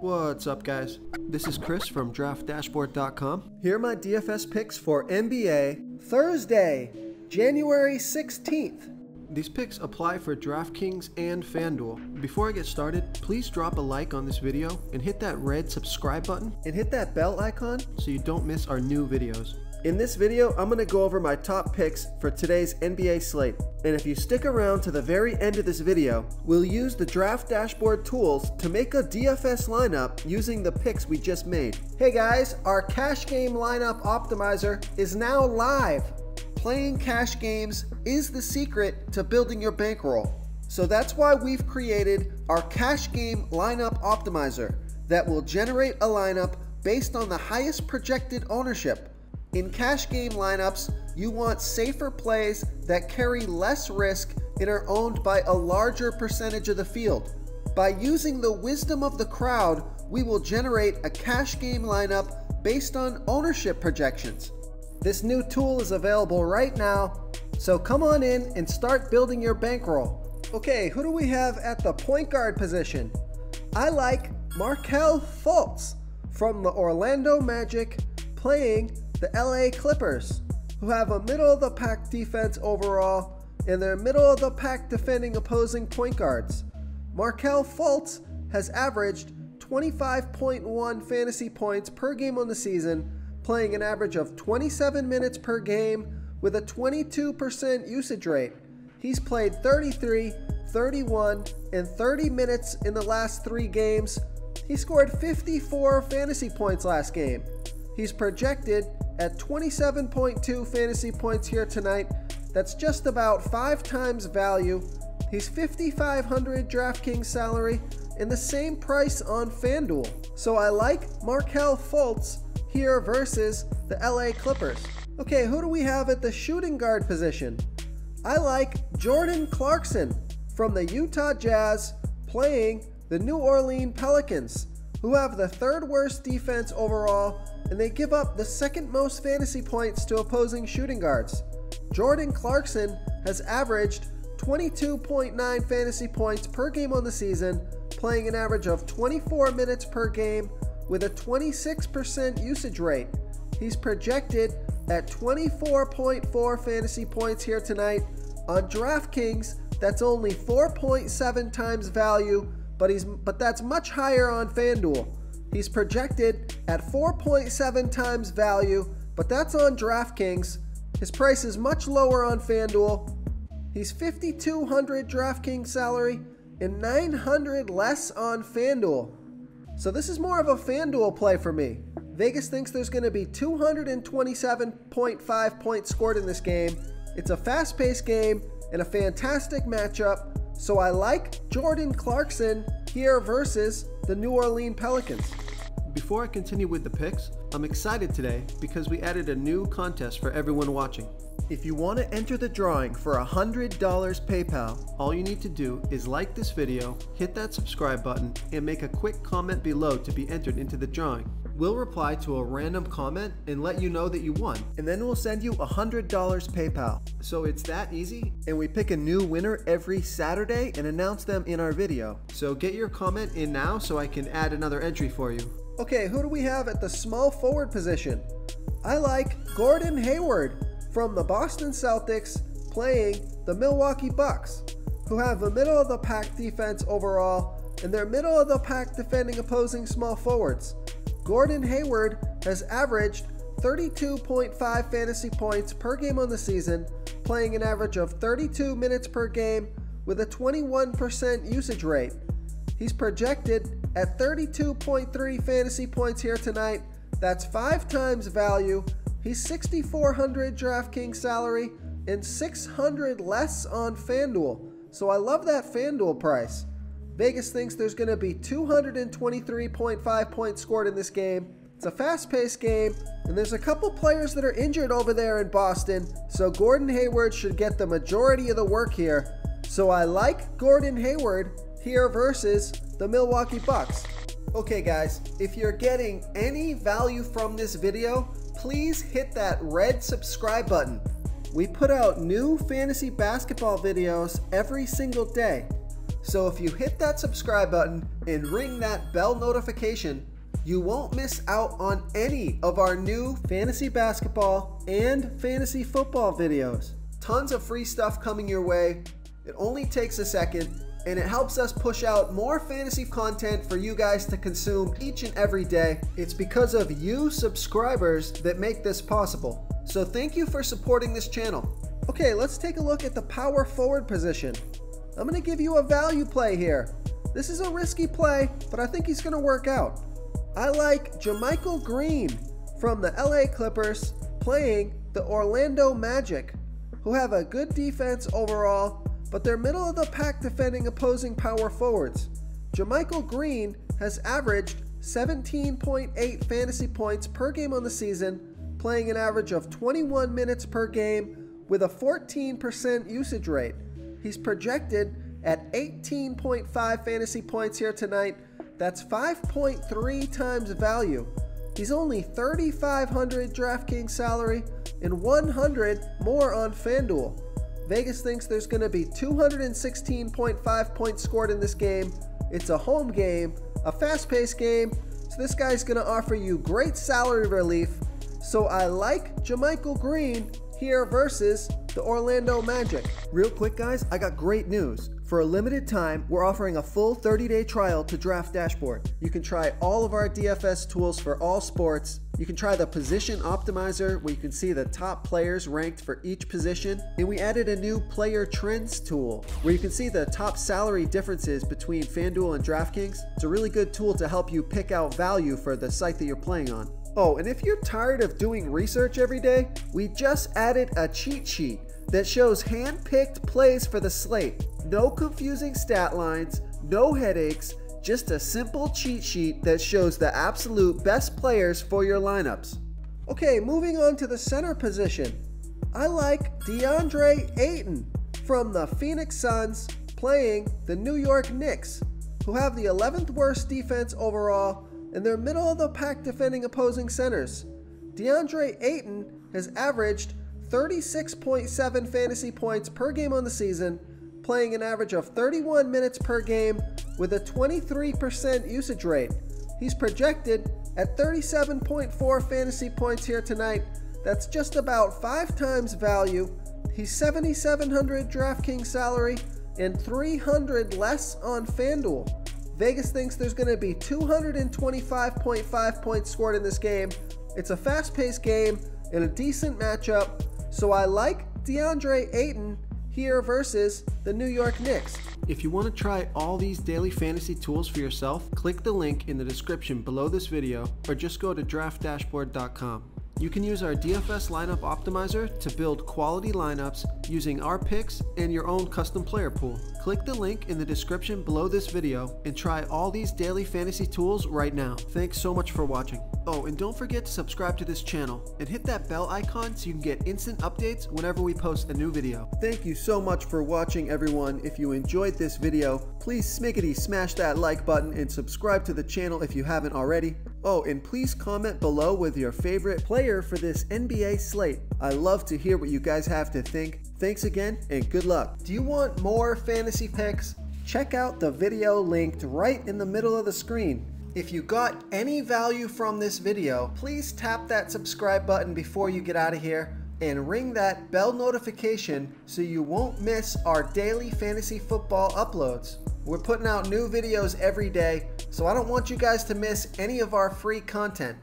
What's up, guys? This is Chris from DraftDashboard.com. Here are my DFS picks for NBA Thursday, January 16th. These picks apply for DraftKings and FanDuel. Before I get started, please drop a like on this video and hit that red subscribe button and hit that bell icon so you don't miss our new videos. In this video, I'm going to go over my top picks for today's NBA slate. And if you stick around to the very end of this video, we'll use the draft dashboard tools to make a DFS lineup using the picks we just made. Hey guys, our cash game lineup optimizer is now live. Playing cash games is the secret to building your bankroll. So that's why we've created our cash game lineup optimizer that will generate a lineup based on the highest projected ownership in cash game lineups, you want safer plays that carry less risk and are owned by a larger percentage of the field. By using the wisdom of the crowd, we will generate a cash game lineup based on ownership projections. This new tool is available right now, so come on in and start building your bankroll. Okay, who do we have at the point guard position? I like Markelle Fultz from the Orlando Magic playing the LA Clippers, who have a middle of the pack defense overall and they're middle of the pack defending opposing point guards. Markelle Fultz has averaged 25.1 fantasy points per game on the season, playing an average of 27 minutes per game with a 22% usage rate. He's played 33, 31, and 30 minutes in the last three games. He scored 54 fantasy points last game. He's projected at 27.2 fantasy points here tonight. That's just about five times value. He's 5,500 DraftKings salary and the same price on FanDuel. So I like Markelle Fultz here versus the LA Clippers. Okay, who do we have at the shooting guard position? I like Jordan Clarkson from the Utah Jazz playing the New Orleans Pelicans, who have the third worst defense overall and they give up the second most fantasy points to opposing shooting guards. Jordan Clarkson has averaged 22.9 fantasy points per game on the season, playing an average of 24 minutes per game with a 26% usage rate. He's projected at 24.4 fantasy points here tonight. On DraftKings, that's only 4.7 times value, but he's but that's much higher on FanDuel. He's projected at 4.7 times value, but that's on DraftKings. His price is much lower on FanDuel. He's 5200 DraftKings salary and 900 less on FanDuel. So this is more of a FanDuel play for me. Vegas thinks there's going to be 227.5 points scored in this game. It's a fast-paced game and a fantastic matchup. So I like Jordan Clarkson here versus the New Orleans Pelicans. Before I continue with the picks, I'm excited today because we added a new contest for everyone watching. If you want to enter the drawing for $100 PayPal, all you need to do is like this video, hit that subscribe button, and make a quick comment below to be entered into the drawing. We'll reply to a random comment and let you know that you won, and then we'll send you $100 PayPal. So it's that easy, and we pick a new winner every Saturday and announce them in our video. So get your comment in now so I can add another entry for you. Okay, who do we have at the small forward position? I like Gordon Hayward from the Boston Celtics playing the Milwaukee Bucks, who have a middle of the pack defense overall, and they're middle of the pack defending opposing small forwards. Gordon Hayward has averaged 32.5 fantasy points per game on the season, playing an average of 32 minutes per game with a 21% usage rate. He's projected at 32.3 fantasy points here tonight. That's five times value. He's 6,400 DraftKings salary and 600 less on FanDuel. So I love that FanDuel price. Vegas thinks there's going to be 223.5 points scored in this game. It's a fast paced game, and there's a couple players that are injured over there in Boston, so Gordon Hayward should get the majority of the work here. So I like Gordon Hayward here versus the Milwaukee Bucks. Okay guys, if you're getting any value from this video, please hit that red subscribe button. We put out new fantasy basketball videos every single day. So if you hit that subscribe button and ring that bell notification, you won't miss out on any of our new fantasy basketball and fantasy football videos. Tons of free stuff coming your way. It only takes a second and it helps us push out more fantasy content for you guys to consume each and every day. It's because of you subscribers that make this possible. So thank you for supporting this channel. Okay, let's take a look at the power forward position. I'm going to give you a value play here. This is a risky play, but I think he's going to work out. I like JaMychal Green from the LA Clippers playing the Orlando Magic, who have a good defense overall, but they're middle of the pack defending opposing power forwards. JaMychal Green has averaged 17.8 fantasy points per game on the season, playing an average of 21 minutes per game with a 14% usage rate. He's projected at 18.5 fantasy points here tonight that's 5.3 times value. He's only 3,500 DraftKings salary and 100 more on FanDuel. Vegas thinks there's going to be 216.5 points scored in this game. It's a home game, a fast paced game, so this guy's going to offer you great salary relief. So I like JaMychal Green here versus the Orlando Magic. Real quick, guys, I got great news. For a limited time, we're offering a full 30 day trial to Draft Dashboard. You can try all of our DFS tools for all sports. You can try the position optimizer where you can see the top players ranked for each position. And we added a new player trends tool where you can see the top salary differences between FanDuel and DraftKings. It's a really good tool to help you pick out value for the site that you're playing on. Oh, and if you're tired of doing research every day, we just added a cheat sheet that shows hand-picked plays for the slate. No confusing stat lines, no headaches, just a simple cheat sheet that shows the absolute best players for your lineups. Okay, moving on to the center position. I like DeAndre Ayton from the Phoenix Suns playing the New York Knicks, who have the 11th worst defense overall and they're middle of the pack defending opposing centers. DeAndre Ayton has averaged 36.7 fantasy points per game on the season, playing an average of 31 minutes per game with a 23% usage rate. He's projected at 37.4 fantasy points here tonight. That's just about five times value. He's 7,700 DraftKings salary and 300 less on FanDuel. Vegas thinks there's going to be 225.5 points scored in this game. It's a fast paced game and a decent matchup, so I like DeAndre Ayton here versus the New York Knicks. If you want to try all these daily fantasy tools for yourself, click the link in the description below this video or just go to draftdashboard.com. You can use our DFS lineup optimizer to build quality lineups using our picks and your own custom player pool. Click the link in the description below this video and try all these daily fantasy tools right now. Thanks so much for watching. Oh, and don't forget to subscribe to this channel and hit that bell icon so you can get instant updates whenever we post a new video. Thank you so much for watching everyone. If you enjoyed this video, please smiggity smash that like button and subscribe to the channel if you haven't already. Oh, and please comment below with your favorite player for this NBA slate. I love to hear what you guys have to think. Thanks again and good luck. Do you want more fantasy picks? Check out the video linked right in the middle of the screen. If you got any value from this video, please tap that subscribe button before you get out of here and ring that bell notification so you won't miss our daily fantasy football uploads. We're putting out new videos every day, so I don't want you guys to miss any of our free content.